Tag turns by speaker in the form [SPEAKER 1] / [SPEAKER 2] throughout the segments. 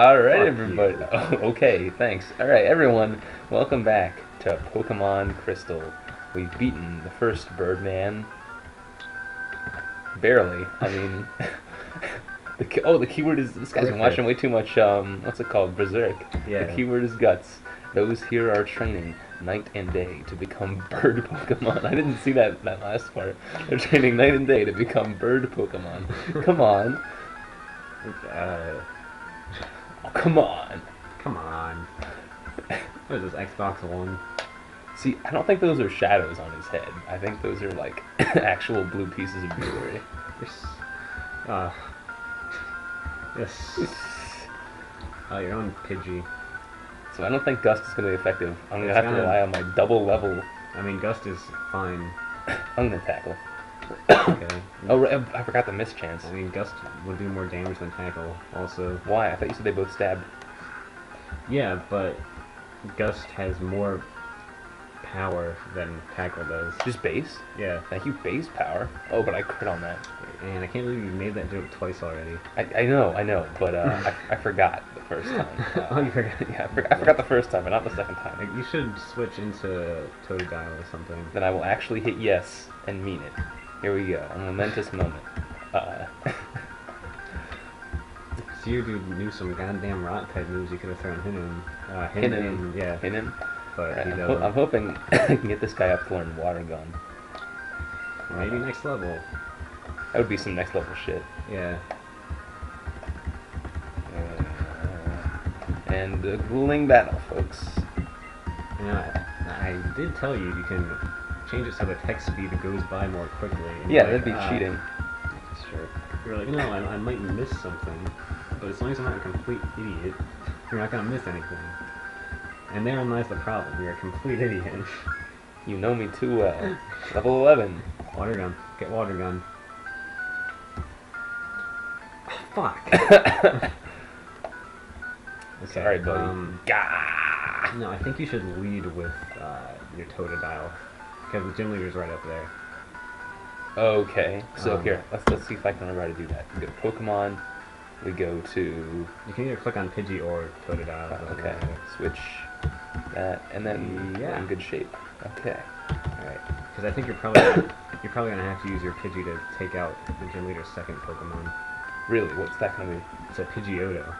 [SPEAKER 1] All right, everybody. Oh, okay, thanks. All right, everyone. Welcome back to Pokemon Crystal. We've beaten the first Birdman. Barely. I mean, the oh, the keyword is this guy's been watching way too much. Um, what's it called? Berserk.
[SPEAKER 2] Yeah.
[SPEAKER 1] The keyword is guts. Those here are training night and day to become bird Pokemon. I didn't see that that last part. They're training night and day to become bird Pokemon. Come on.
[SPEAKER 2] Uh,
[SPEAKER 1] come on.
[SPEAKER 2] come on. What is this, Xbox One?
[SPEAKER 1] See, I don't think those are shadows on his head. I think those are like actual blue pieces of jewelry.
[SPEAKER 2] Yes. Uh, yes. Oh, your own Pidgey.
[SPEAKER 1] So I don't think Gust is going to be effective. I'm going to have to
[SPEAKER 2] gonna-
[SPEAKER 1] rely on my double level
[SPEAKER 2] I mean, Gust is fine.
[SPEAKER 1] I'm going to tackle.
[SPEAKER 2] Okay.
[SPEAKER 1] Oh, I forgot the miss chance.
[SPEAKER 2] I mean, Gust would do more damage than Tackle, also.
[SPEAKER 1] Why? I thought you said they both stabbed.
[SPEAKER 2] Yeah, but Gust has more power than Tackle does.
[SPEAKER 1] Just base?
[SPEAKER 2] Yeah.
[SPEAKER 1] Thank you, base power. Oh, but I crit on that.
[SPEAKER 2] And I can't believe you made that joke twice already.
[SPEAKER 1] I, I know, I know, but uh, I, I forgot the first time. Uh,
[SPEAKER 2] Oh, you forgot?
[SPEAKER 1] Yeah, I forgot, I forgot the first time, but not the second time.
[SPEAKER 2] Like, you should switch into Totodile or something.
[SPEAKER 1] Then I will actually hit yes and mean it. Here we go, a momentous moment. Uh,
[SPEAKER 2] So you dude knew some goddamn rock type moves you could have thrown him. in. Uh, him,
[SPEAKER 1] him,
[SPEAKER 2] yeah.
[SPEAKER 1] hit him.
[SPEAKER 2] But
[SPEAKER 1] Alright,
[SPEAKER 2] he
[SPEAKER 1] I'm, ho- I'm hoping I can get this guy up to learn water gun.
[SPEAKER 2] Maybe next level.
[SPEAKER 1] That would be some next level shit.
[SPEAKER 2] Yeah.
[SPEAKER 1] Uh, and uh, grueling battle, folks.
[SPEAKER 2] You know, I, I did tell you you can change it so the text speed goes by more quickly.
[SPEAKER 1] Yeah,
[SPEAKER 2] you're
[SPEAKER 1] that'd be
[SPEAKER 2] like, "Ah,
[SPEAKER 1] cheating.
[SPEAKER 2] Sure. You're like, no, I, I might miss something, but as long as I'm not a complete idiot, you're not gonna miss anything. And therein lies the problem. You're a complete idiot.
[SPEAKER 1] You know me too well. Level 11.
[SPEAKER 2] water gun. Get water gun. Fuck. Okay,
[SPEAKER 1] Sorry, buddy.
[SPEAKER 2] Um,
[SPEAKER 1] Gah!
[SPEAKER 2] no, I think you should lead with uh, your Totodile, because the gym leader's right up there.
[SPEAKER 1] Okay, so
[SPEAKER 2] Um,
[SPEAKER 1] here, let's let's see if I can remember how to do that. We go to Pokemon. We go to
[SPEAKER 2] You can either click on Pidgey or Totodile.
[SPEAKER 1] uh, okay, switch that, and then
[SPEAKER 2] Yeah.
[SPEAKER 1] in good shape. Okay.
[SPEAKER 2] Alright. Because I think you're probably gonna, you're probably gonna have to use your Pidgey to take out the gym leader's second Pokemon.
[SPEAKER 1] Really, what's that gonna be?
[SPEAKER 2] It's a Pidgeotto.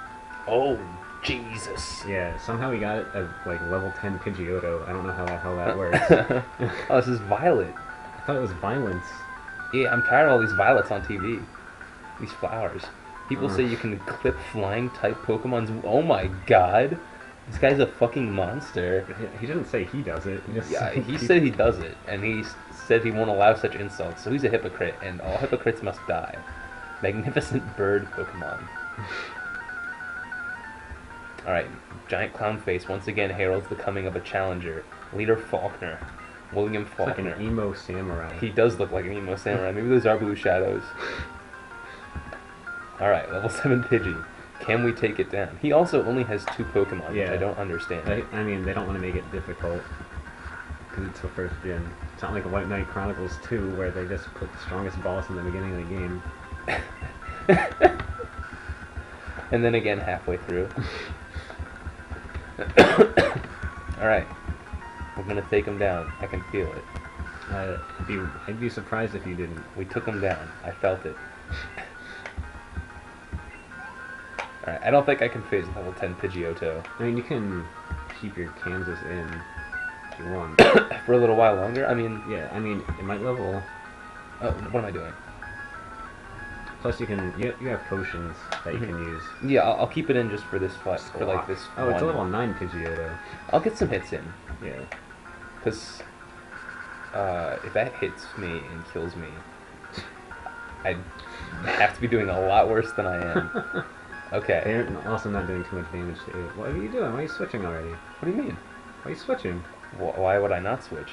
[SPEAKER 1] Oh, Jesus.
[SPEAKER 2] Yeah, somehow we got it at like level 10 Pidgeotto. I don't know how the hell that works.
[SPEAKER 1] oh, this is Violet.
[SPEAKER 2] I thought it was violence.
[SPEAKER 1] Yeah, I'm tired of all these violets on TV. These flowers. People
[SPEAKER 2] Mm.
[SPEAKER 1] say you can clip flying type Pokemon's. Oh my god. This guy's a fucking monster.
[SPEAKER 2] He- He didn't say he does it. He just
[SPEAKER 1] Yeah, he
[SPEAKER 2] he-
[SPEAKER 1] said he does it, and he said he won't allow such insults, so he's a hypocrite, and all hypocrites must die. Magnificent bird Pokemon. Alright, Giant Clown Face once again heralds the coming of a challenger. Leader Falkner. William
[SPEAKER 2] It's like an emo samurai.
[SPEAKER 1] He does look like an emo samurai. Maybe those are blue shadows. Alright, level 7 Pidgey. Can we take it down? He also only has two Pokemon, which
[SPEAKER 2] Yeah.
[SPEAKER 1] I don't understand.
[SPEAKER 2] I, I mean, they don't want to make it difficult because it's the first gen. It's not like White Knight Chronicles 2 where they just put the strongest boss in the beginning of the game.
[SPEAKER 1] and then again halfway through. Alright. We're gonna take him down. I can feel it.
[SPEAKER 2] I'd, be, I'd be surprised if you didn't.
[SPEAKER 1] We took him down. I felt it. Alright, I don't think I can phase level 10 Pidgeotto
[SPEAKER 2] I mean, you can keep your Kansas in if you want.
[SPEAKER 1] for a little while longer. I mean,
[SPEAKER 2] yeah, I mean, it might level.
[SPEAKER 1] oh, what am I doing?
[SPEAKER 2] Plus, you can you, you have potions that you can use.
[SPEAKER 1] Yeah, I'll, I'll keep it in just for this fight, for like this
[SPEAKER 2] Oh, it's a
[SPEAKER 1] one.
[SPEAKER 2] level nine Pidgeotto.
[SPEAKER 1] I'll get some hits in,
[SPEAKER 2] Yeah.
[SPEAKER 1] because uh, if that hits me and kills me, I'd have to be doing a lot worse than I am. Okay.
[SPEAKER 2] They're also not doing too much damage to it. What are you doing? Why are you switching already?
[SPEAKER 1] What do you mean?
[SPEAKER 2] Why are you switching?
[SPEAKER 1] Wh- Why would I not switch?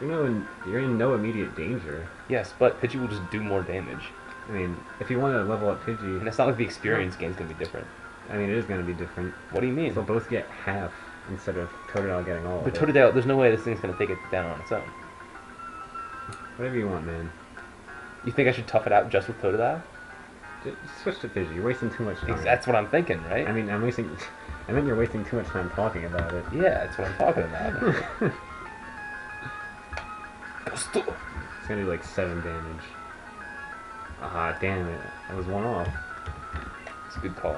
[SPEAKER 2] You know, in, you're in no immediate danger.
[SPEAKER 1] Yes, but Pidgey will just do more damage.
[SPEAKER 2] I mean, if you want to level up Pidgey, And
[SPEAKER 1] it's not like the experience game's gonna be different.
[SPEAKER 2] I mean, it is going to be different.
[SPEAKER 1] What do you mean?
[SPEAKER 2] They'll both get half instead of Totodile getting all
[SPEAKER 1] But
[SPEAKER 2] of it.
[SPEAKER 1] Totodile, there's no way this thing's gonna take it down on its own.
[SPEAKER 2] Whatever you want, man.
[SPEAKER 1] You think I should tough it out just with Totodile?
[SPEAKER 2] Just switch to Pidgey. You're wasting too much time.
[SPEAKER 1] That's what I'm thinking, right?
[SPEAKER 2] I mean, I'm wasting. I mean, you're wasting too much time talking about it.
[SPEAKER 1] yeah, that's what I'm talking about.
[SPEAKER 2] It's gonna do like seven damage. Ah, damn it! I was one off.
[SPEAKER 1] It's a good call.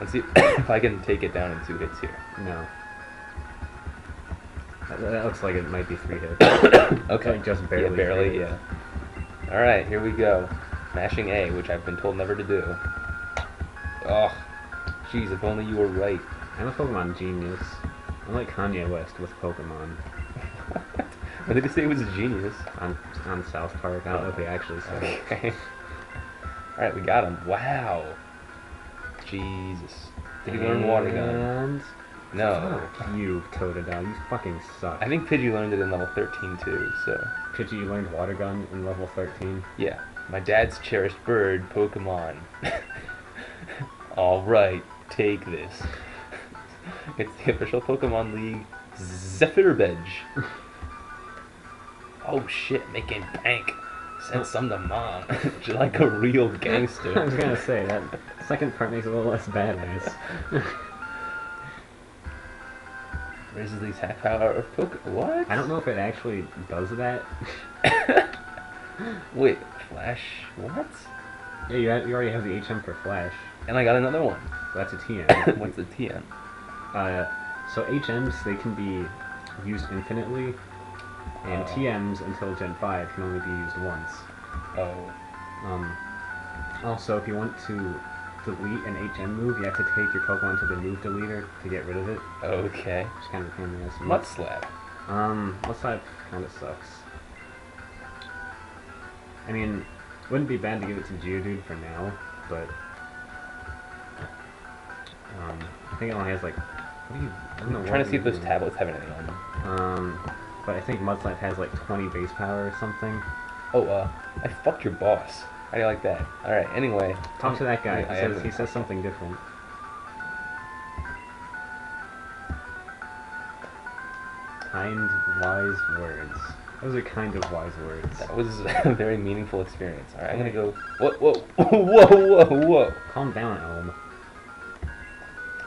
[SPEAKER 1] Let's see if I can take it down in two hits here.
[SPEAKER 2] No. That, that looks like it might be three hits.
[SPEAKER 1] Okay.
[SPEAKER 2] Like just barely
[SPEAKER 1] Yeah, barely, yeah. Alright, here we go. Mashing A, which I've been told never to do. Ugh. jeez, if only you were right.
[SPEAKER 2] I'm a Pokemon genius. I'm like Kanye West with Pokemon
[SPEAKER 1] What did he say was a genius?
[SPEAKER 2] on on South Park. I don't know if he actually said it.
[SPEAKER 1] Alright, we got him. Wow. Jesus. Did he learn Water Gun? No.
[SPEAKER 2] Fuck you, Totodile. You fucking suck.
[SPEAKER 1] I think Pidgey learned it in level 13 too, so.
[SPEAKER 2] Pidgey, you learned Water Gun in level 13.
[SPEAKER 1] Yeah. My dad's cherished bird, Pokemon. Alright, take this. It's the official Pokemon League Zephyr Badge. oh shit, making bank. Send some to mom. Just like a real gangster.
[SPEAKER 2] I was gonna say that second part makes it a little less badass.
[SPEAKER 1] Raises the attack power of Poke. What?
[SPEAKER 2] I don't know if it actually does that.
[SPEAKER 1] Wait, Flash. What?
[SPEAKER 2] Yeah, you, you already have the HM for Flash.
[SPEAKER 1] And I got another one.
[SPEAKER 2] That's a TM.
[SPEAKER 1] What's a TN?
[SPEAKER 2] Uh, so HMs they can be used infinitely, and
[SPEAKER 1] Oh.
[SPEAKER 2] TMs until Gen 5 can only be used once.
[SPEAKER 1] Oh.
[SPEAKER 2] Um, also, if you want to delete an HM move, you have to take your Pokemon to the move deleter to get rid of it,
[SPEAKER 1] Okay.
[SPEAKER 2] which kind of a pain in the ass.
[SPEAKER 1] Mud slap.
[SPEAKER 2] Um, what's that kind of sucks. I mean, wouldn't be bad to give it to Geodude for now, but um, I think it only has like. What do you? I don't know
[SPEAKER 1] I'm trying to see if those tablets have anything on them.
[SPEAKER 2] Um, but I think Mudslap has like 20 base power or something.
[SPEAKER 1] Oh, uh, I fucked your boss. How do you like that? Alright, anyway.
[SPEAKER 2] Talk to that guy. He says he says something different. Kind, wise words. Those are kind of wise words.
[SPEAKER 1] That was a very meaningful experience. Alright, I'm gonna go. Whoa, whoa, whoa, whoa, whoa.
[SPEAKER 2] Calm down, Elm.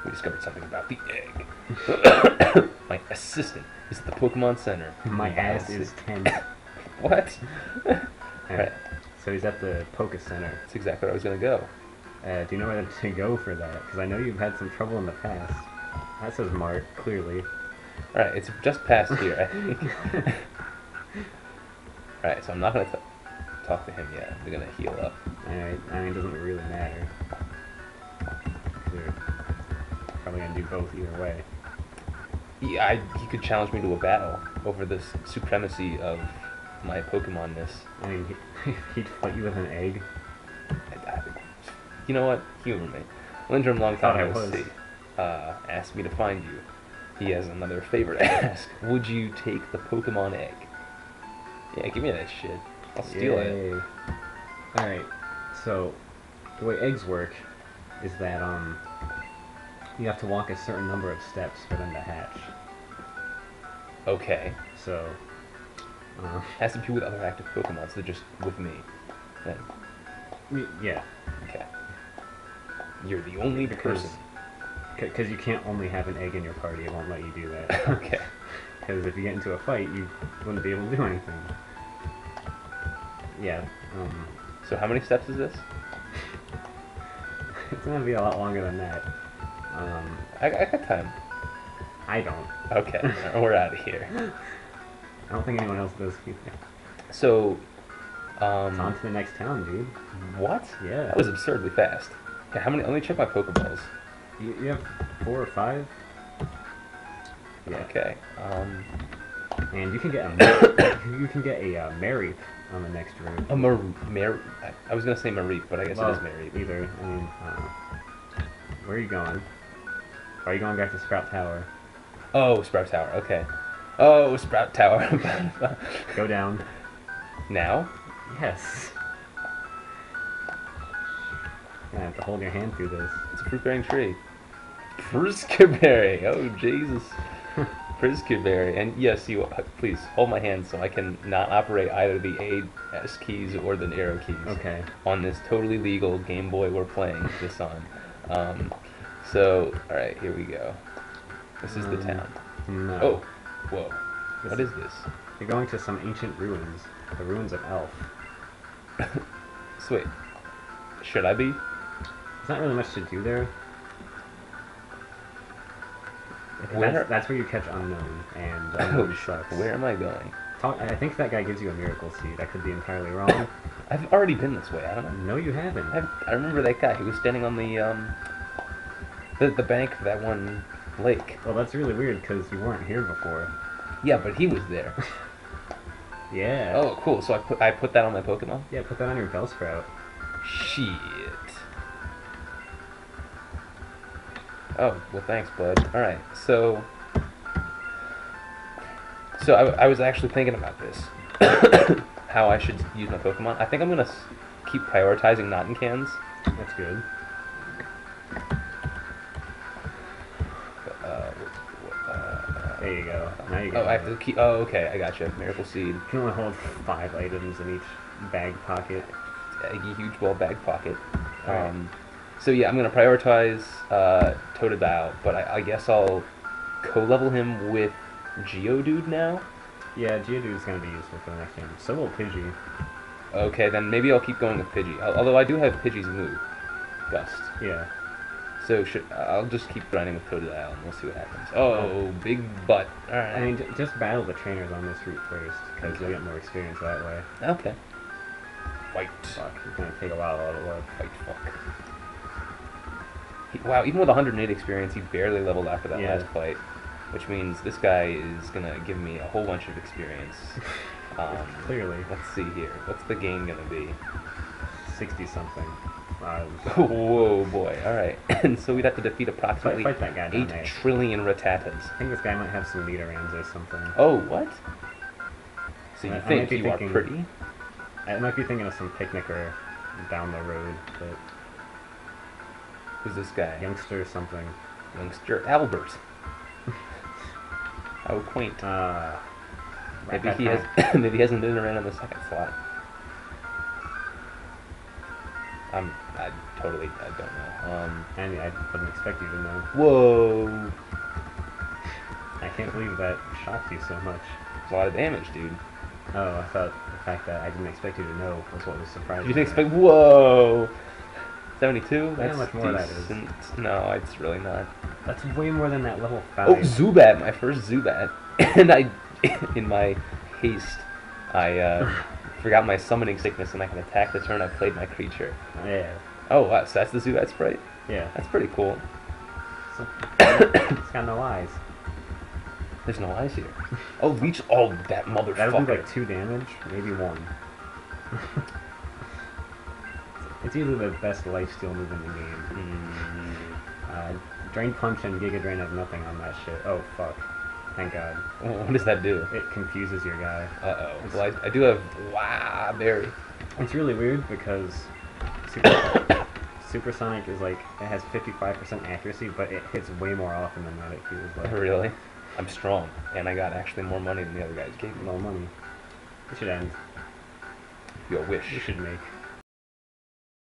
[SPEAKER 1] We discovered something about the egg. My assistant is at the Pokemon Center.
[SPEAKER 2] My ass is 10.
[SPEAKER 1] What?
[SPEAKER 2] Alright,
[SPEAKER 1] Alright,
[SPEAKER 2] So he's at the Poke Center.
[SPEAKER 1] that's exactly where I was gonna go.
[SPEAKER 2] Uh, do you know where to go for that? Because I know you've had some trouble in the past. That says Mark, clearly.
[SPEAKER 1] Alright, it's just past here, I think. Alright, so I'm not gonna t- talk to him yet. We're gonna heal up.
[SPEAKER 2] Alright, I mean, it doesn't really matter. Probably gonna do both either way.
[SPEAKER 1] Yeah, I, he could challenge me to a battle over this supremacy of my Pokemonness.
[SPEAKER 2] I mean, he, he'd fight you with an egg.
[SPEAKER 1] I- I- you know what? Humor me. Lindrum
[SPEAKER 2] I
[SPEAKER 1] Longtime
[SPEAKER 2] was.
[SPEAKER 1] see, uh, asked me to find you. He has another favor to ask. Would you take the Pokemon egg? Yeah, give me that shit. I'll steal it.
[SPEAKER 2] Alright, so the way eggs work is that um you have to walk a certain number of steps for them to hatch.
[SPEAKER 1] Okay.
[SPEAKER 2] So uh,
[SPEAKER 1] Has to be with other active Pokemon, so just with me. Then,
[SPEAKER 2] y- yeah,
[SPEAKER 1] okay. You're the only
[SPEAKER 2] Because-
[SPEAKER 1] person.
[SPEAKER 2] because you can't only have an egg in your party. It won't let you do that.
[SPEAKER 1] okay.
[SPEAKER 2] Because if you get into a fight, you wouldn't be able to do anything. Yeah, um,
[SPEAKER 1] So how many steps is this?
[SPEAKER 2] it's gonna be a lot longer than that. Um,
[SPEAKER 1] I, I got time.
[SPEAKER 2] I don't.
[SPEAKER 1] Okay, we're out of here.
[SPEAKER 2] I don't think anyone else does either.
[SPEAKER 1] So,
[SPEAKER 2] It's on
[SPEAKER 1] um,
[SPEAKER 2] to the next town, dude.
[SPEAKER 1] what?
[SPEAKER 2] Yeah.
[SPEAKER 1] That was absurdly fast. Okay, how many? Let me check my Pokeballs.
[SPEAKER 2] You, you have four or five? Yeah.
[SPEAKER 1] Okay. Um,
[SPEAKER 2] And you can get a you can get a uh, on the next room.
[SPEAKER 1] a Mar- Mar- I- I was gonna say Mareep, but I guess
[SPEAKER 2] well,
[SPEAKER 1] it is Mareep.
[SPEAKER 2] Either. I mean, uh, where are you going? Are you going back to Sprout Tower?
[SPEAKER 1] Oh, Sprout Tower. Okay. Oh, Sprout Tower.
[SPEAKER 2] Go down.
[SPEAKER 1] now?
[SPEAKER 2] Yes. You're gonna have to hold your hand through this.
[SPEAKER 1] It's a fruit bearing tree. Fruskaberry. Oh, Jesus. Frisker Berry, and yes, you uh, please hold my hand so I can not operate either the A, S keys or the arrow keys
[SPEAKER 2] Okay.
[SPEAKER 1] on this totally legal Game Boy we're playing this on. Um, so, all right, here we go. This is the
[SPEAKER 2] Um,
[SPEAKER 1] town.
[SPEAKER 2] No.
[SPEAKER 1] Oh, whoa!
[SPEAKER 2] This
[SPEAKER 1] What is this?
[SPEAKER 2] You're going to some ancient ruins. The ruins of Alph.
[SPEAKER 1] So wait, should I be?
[SPEAKER 2] There's not really much to do there.
[SPEAKER 1] Where-
[SPEAKER 2] That's, that's where you catch Unown, and
[SPEAKER 1] Oh,
[SPEAKER 2] Unown
[SPEAKER 1] sh-
[SPEAKER 2] sucks.
[SPEAKER 1] where am I going?
[SPEAKER 2] Talk, I think that guy gives you a miracle seed. I could be entirely wrong.
[SPEAKER 1] I've already been this way, I don't know.
[SPEAKER 2] no, you haven't.
[SPEAKER 1] I, I remember that guy. He was standing on the um, the, the bank of that one lake.
[SPEAKER 2] Well, that's really weird because you weren't here before.
[SPEAKER 1] Yeah, but he was there.
[SPEAKER 2] Yeah.
[SPEAKER 1] Oh, cool. So I put I put that on my Pokemon.
[SPEAKER 2] Yeah, put that on your Bellsprout.
[SPEAKER 1] Shit. Oh well, thanks, bud. All right, so so I, I was actually thinking about this, how I should use my Pokemon. I think I'm gonna keep prioritizing Nottingcans.
[SPEAKER 2] That's good. Now you
[SPEAKER 1] oh, I have to keep. Oh, okay, I gotcha. Miracle Seed,
[SPEAKER 2] You can only hold five items in each bag pocket.
[SPEAKER 1] a huge ball bag pocket.
[SPEAKER 2] Alright.
[SPEAKER 1] Um, so yeah, I'm gonna prioritize uh, Totodile, but I, I guess I'll co-level him with Geodude now.
[SPEAKER 2] Yeah, Geodude's gonna be useful for the next game. So will Pidgey.
[SPEAKER 1] Okay, then maybe I'll keep going with Pidgey. Although I do have Pidgey's move, Gust.
[SPEAKER 2] Yeah.
[SPEAKER 1] So should, I'll just keep grinding with Totodile and we'll see what happens. Oh, big butt. All right.
[SPEAKER 2] I mean, j- just battle the trainers on this route first, because you'll get more experience that way.
[SPEAKER 1] okay. Fight.
[SPEAKER 2] Fuck, it's gonna take a while to work.
[SPEAKER 1] Fight. Fuck. He, wow, even with 108 experience, he barely leveled after that
[SPEAKER 2] Yeah.
[SPEAKER 1] last fight, which means this guy is gonna give me a whole bunch of experience. Um,
[SPEAKER 2] Clearly.
[SPEAKER 1] Let's see here. What's the game gonna be?
[SPEAKER 2] 60 something. Uh,
[SPEAKER 1] Whoa, boy. All right. and so we'd have to defeat approximately
[SPEAKER 2] fight that guy
[SPEAKER 1] eight trillion Rattatas.
[SPEAKER 2] I think this guy might have some leaderams or something.
[SPEAKER 1] Oh, what? So you
[SPEAKER 2] I-
[SPEAKER 1] think you
[SPEAKER 2] thinking-
[SPEAKER 1] are pretty?
[SPEAKER 2] I might be thinking of some picnicker down the road, but
[SPEAKER 1] Who's this guy?
[SPEAKER 2] youngster or something.
[SPEAKER 1] Youngster Albert. How quaint.
[SPEAKER 2] Uh,
[SPEAKER 1] Maybe he has. maybe he hasn't been around in the second slot. I'm. I totally. I don't know. Um.
[SPEAKER 2] I mean, I wouldn't expect you to know.
[SPEAKER 1] Whoa.
[SPEAKER 2] I can't believe that shocked you so much.
[SPEAKER 1] It's a lot of damage, dude.
[SPEAKER 2] Oh, I thought the fact that I didn't expect you to know was what was surprising.
[SPEAKER 1] You didn't expect. Whoa. 72?
[SPEAKER 2] how
[SPEAKER 1] That's
[SPEAKER 2] much more that is.
[SPEAKER 1] decent. No, it's really not.
[SPEAKER 2] That's way more than that level five.
[SPEAKER 1] Oh, Zubat, my first Zubat. and I, in my haste, I uh, forgot my summoning sickness and I can attack the turn I played my creature.
[SPEAKER 2] Yeah,
[SPEAKER 1] Oh, wow, so that's the Zubat sprite?
[SPEAKER 2] yeah.
[SPEAKER 1] That's pretty cool.
[SPEAKER 2] So, it's got no eyes.
[SPEAKER 1] There's no eyes here. Oh, leech. Oh, that motherfucker.
[SPEAKER 2] That would be
[SPEAKER 1] motherfucker.
[SPEAKER 2] like two damage, maybe one. it's usually the best lifesteal move in the game.
[SPEAKER 1] Mm,
[SPEAKER 2] Uh, Drain Punch and Giga Drain have nothing on that shit. Oh fuck. Thank god.
[SPEAKER 1] what does that do?
[SPEAKER 2] It confuses your guy.
[SPEAKER 1] Uh oh. Well, I, I do have. Wow, berry.
[SPEAKER 2] It's really weird because Super, Supersonic is like, it has 55% accuracy, but it hits way more often than that, it feels like.
[SPEAKER 1] Really? I'm strong, and I got actually more money than the other guys gave me.
[SPEAKER 2] Low money. It should end.
[SPEAKER 1] Your wish.
[SPEAKER 2] You should make.